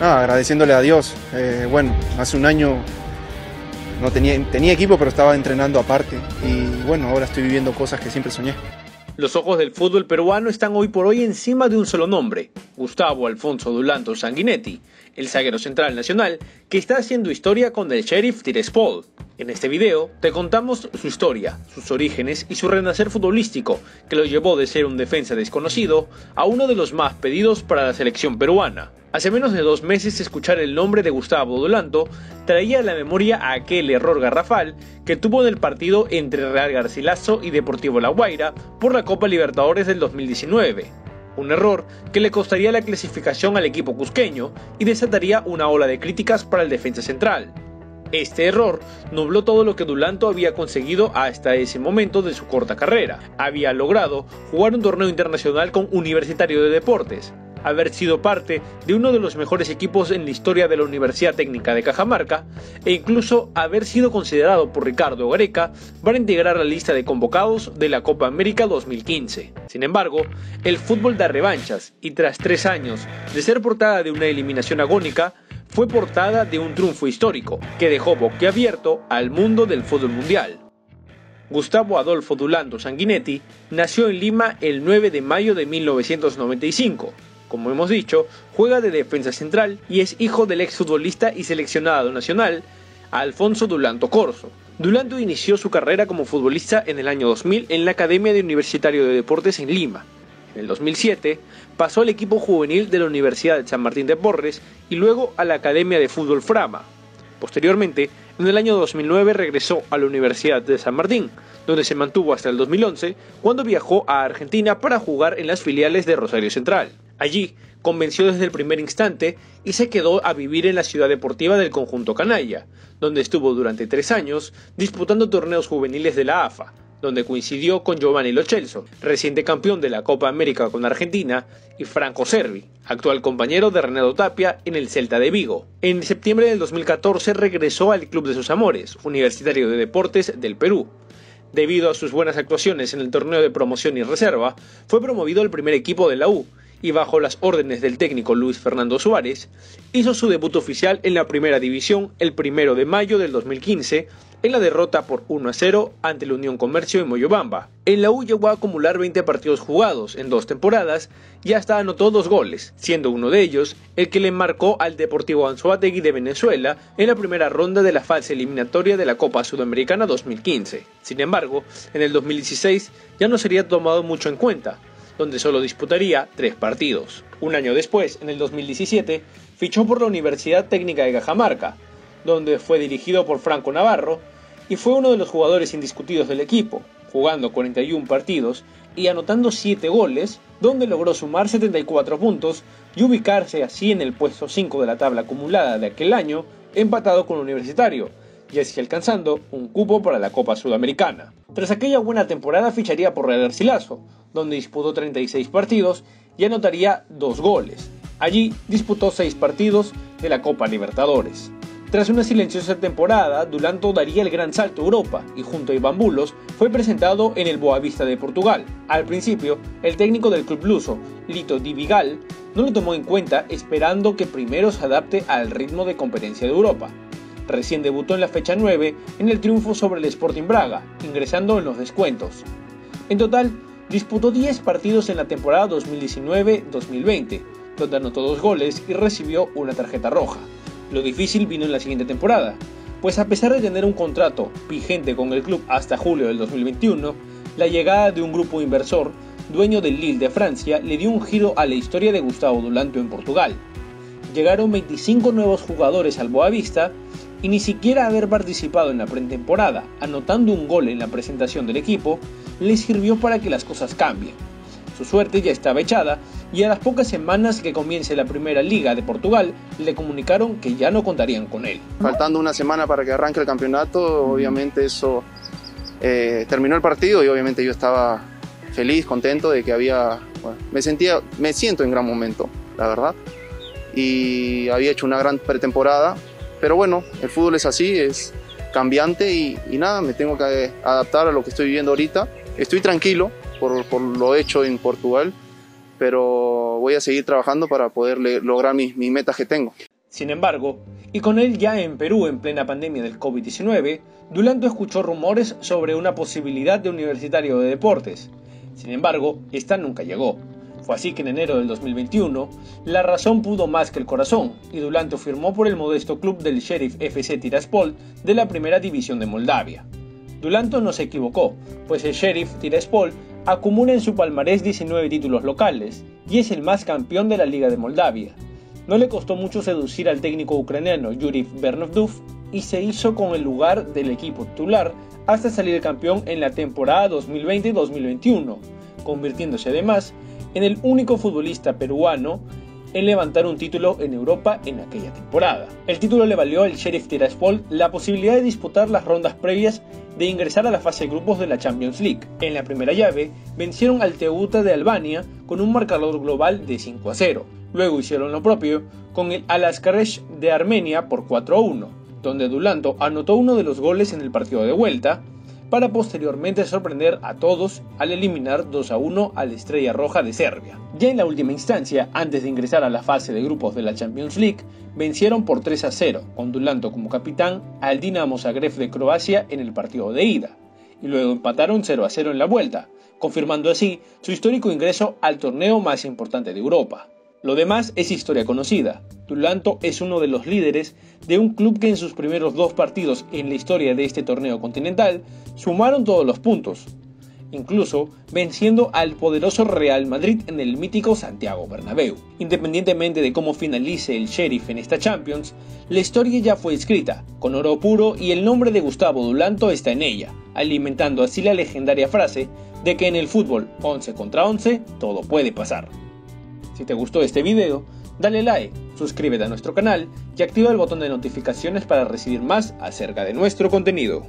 agradeciéndole a Dios. Eh, bueno, hace un año no tenía, tenía equipo, pero estaba entrenando aparte. Y bueno, ahora estoy viviendo cosas que siempre soñé. Los ojos del fútbol peruano están hoy por hoy encima de un solo nombre, Gustavo Alfonso Dulanto Sanguinetti, el zaguero central nacional que está haciendo historia con el Sheriff Tiraspol. En este video te contamos su historia, sus orígenes y su renacer futbolístico que lo llevó de ser un defensa desconocido a uno de los más pedidos para la selección peruana. Hace menos de dos meses escuchar el nombre de Gustavo Dolanto traía a la memoria aquel error garrafal que tuvo en el partido entre Real Garcilaso y Deportivo La Guaira por la Copa Libertadores del 2019. Un error que le costaría la clasificación al equipo cusqueño y desataría una ola de críticas para el defensa central. Este error nubló todo lo que Dulanto había conseguido hasta ese momento de su corta carrera. Había logrado jugar un torneo internacional con Universitario de Deportes, haber sido parte de uno de los mejores equipos en la historia de la Universidad Técnica de Cajamarca e incluso haber sido considerado por Ricardo Gareca para integrar la lista de convocados de la Copa América 2015. Sin embargo, el fútbol da revanchas y tras tres años de ser portada de una eliminación agónica, fue portada de un triunfo histórico que dejó boquiabierto al mundo del fútbol mundial. Gustavo Adolfo Dulando Sanguinetti nació en Lima el 9 de mayo de 1995 como hemos dicho, juega de defensa central y es hijo del exfutbolista y seleccionado nacional Alfonso Dulanto Corso. Dulanto inició su carrera como futbolista en el año 2000 en la Academia de Universitario de Deportes en Lima. En el 2007 pasó al equipo juvenil de la Universidad de San Martín de Porres y luego a la Academia de Fútbol Frama. Posteriormente, en el año 2009 regresó a la Universidad de San Martín, donde se mantuvo hasta el 2011, cuando viajó a Argentina para jugar en las filiales de Rosario Central. Allí convenció desde el primer instante y se quedó a vivir en la ciudad deportiva del conjunto canalla, donde estuvo durante tres años disputando torneos juveniles de la AFA, donde coincidió con Giovanni Lochelso, reciente campeón de la Copa América con Argentina, y Franco Servi, actual compañero de Renato Tapia en el Celta de Vigo. En septiembre del 2014 regresó al Club de sus Amores, Universitario de Deportes del Perú. Debido a sus buenas actuaciones en el torneo de promoción y reserva, fue promovido al primer equipo de la U y bajo las órdenes del técnico Luis Fernando Suárez, hizo su debut oficial en la primera división el primero de mayo del 2015 en la derrota por 1 a 0 ante la Unión Comercio en Moyobamba. En la U llegó a acumular 20 partidos jugados en dos temporadas y hasta anotó dos goles, siendo uno de ellos el que le marcó al Deportivo Anzoátegui de Venezuela en la primera ronda de la fase eliminatoria de la Copa Sudamericana 2015. Sin embargo, en el 2016 ya no sería tomado mucho en cuenta, donde solo disputaría tres partidos. Un año después, en el 2017, fichó por la Universidad Técnica de Cajamarca, donde fue dirigido por Franco Navarro y fue uno de los jugadores indiscutidos del equipo, jugando 41 partidos y anotando 7 goles, donde logró sumar 74 puntos y ubicarse así en el puesto 5 de la tabla acumulada de aquel año, empatado con Universitario, y así alcanzando un cupo para la Copa Sudamericana. Tras aquella buena temporada ficharía por Real Garcilaso, donde disputó 36 partidos y anotaría 2 goles. Allí disputó 6 partidos de la Copa Libertadores. Tras una silenciosa temporada, Dulanto daría el gran salto a Europa y junto a Iván Bulos fue presentado en el Boavista de Portugal. Al principio, el técnico del club luso, Lito Di Vigal, no lo tomó en cuenta esperando que primero se adapte al ritmo de competencia de Europa. Recién debutó en la fecha 9 en el triunfo sobre el Sporting Braga, ingresando en los descuentos. En total, disputó 10 partidos en la temporada 2019-2020, donde anotó dos goles y recibió una tarjeta roja. Lo difícil vino en la siguiente temporada, pues a pesar de tener un contrato vigente con el club hasta julio del 2021, la llegada de un grupo inversor, dueño del Lille de Francia, le dio un giro a la historia de Gustavo Dulanto en Portugal. Llegaron 25 nuevos jugadores al Boavista y ni siquiera haber participado en la pretemporada, anotando un gol en la presentación del equipo, le sirvió para que las cosas cambien. Su suerte ya estaba echada y a las pocas semanas que comience la primera liga de Portugal le comunicaron que ya no contarían con él. Faltando una semana para que arranque el campeonato, obviamente eso eh, terminó el partido y obviamente yo estaba feliz, contento de que había, me sentía, me siento en gran momento, la verdad, y había hecho una gran pretemporada, pero bueno, el fútbol es así, es cambiante y, nada, me tengo que adaptar a lo que estoy viviendo ahorita. Estoy tranquilo por, lo hecho en Portugal pero voy a seguir trabajando para poder lograr mis, mis metas que tengo. Sin embargo, y con él ya en Perú en plena pandemia del COVID-19, Dulanto escuchó rumores sobre una posibilidad de universitario de deportes. Sin embargo, esta nunca llegó. Fue así que en enero del 2021, la razón pudo más que el corazón, y Dulanto firmó por el modesto club del Sheriff FC Tiraspol de la primera división de Moldavia. Dulanto no se equivocó, pues el Sheriff Tiraspol acumula en su palmarés 19 títulos locales y es el más campeón de la Liga de Moldavia. No le costó mucho seducir al técnico ucraniano Yuri Bernovdov y se hizo con el lugar del equipo titular hasta salir campeón en la temporada 2020-2021, convirtiéndose además en el único futbolista peruano en levantar un título en Europa en aquella temporada. El título le valió al Sheriff Tiraspol la posibilidad de disputar las rondas previas de ingresar a la fase de grupos de la Champions League. En la primera llave, vencieron al Teuta de Albania con un marcador global de 5 a 0. Luego hicieron lo propio con el Alaskaresh de Armenia por 4 a 1, donde Dulanto anotó uno de los goles en el partido de vuelta, para posteriormente sorprender a todos al eliminar 2 a 1 a la Estrella Roja de Serbia. Ya en la última instancia, antes de ingresar a la fase de grupos de la Champions League, vencieron por 3 a 0, con Dulanto como capitán al Dinamo Zagreb de Croacia en el partido de ida, y luego empataron 0 a 0 en la vuelta, confirmando así su histórico ingreso al torneo más importante de Europa. Lo demás es historia conocida. Dulanto es uno de los líderes de un club que en sus primeros dos partidos en la historia de este torneo continental sumaron todos los puntos, incluso venciendo al poderoso Real Madrid en el mítico Santiago Bernabéu. Independientemente de cómo finalice el Sheriff en esta Champions, la historia ya fue escrita, con oro puro y el nombre de Gustavo Dulanto está en ella, alimentando así la legendaria frase de que en el fútbol 11 contra 11 todo puede pasar. Si te gustó este video, dale like, suscríbete a nuestro canal y activa el botón de notificaciones para recibir más acerca de nuestro contenido.